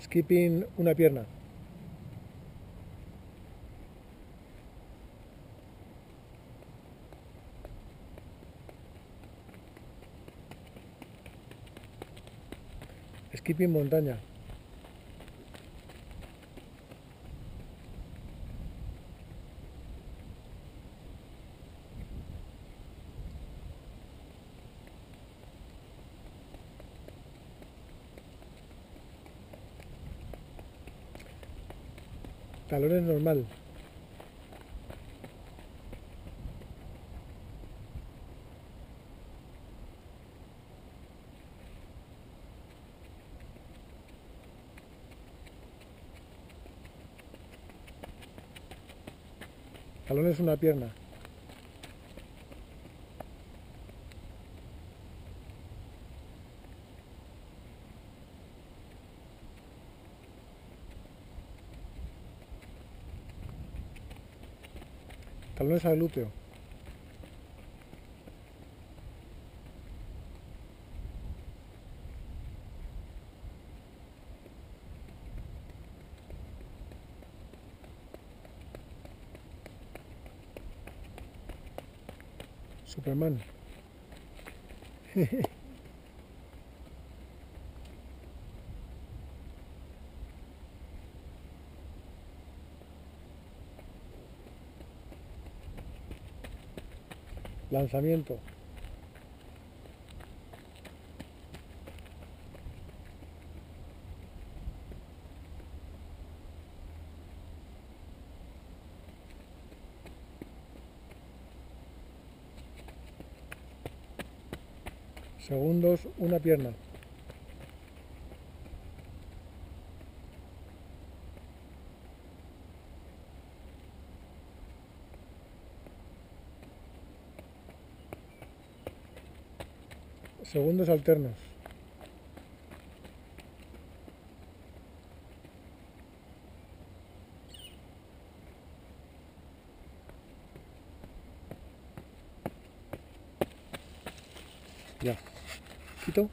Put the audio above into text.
Skipping una pierna. Skipping montaña. Talones normal. Talones una pierna. Talones al glúteo. Superman. Lanzamiento. Segundos, una pierna. Segundos alternos. Ya. Quito.